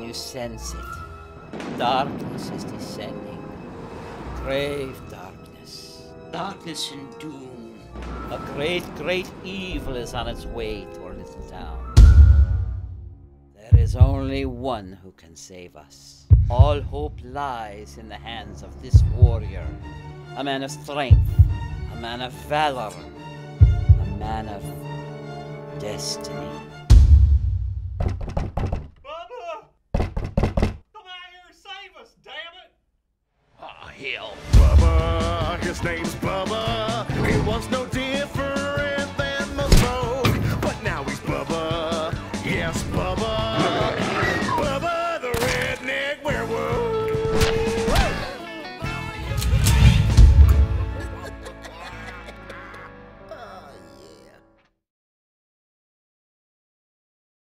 you sense it? Darkness is descending. Grave darkness. Darkness and doom. A great, great evil is on its way to our little town. There is only one who can save us. All hope lies in the hands of this warrior. A man of strength, a man of valor, a man of destiny. Bubba! Come out here and save us, damn it! Hell. Bubba, his name's Bubba. He wants no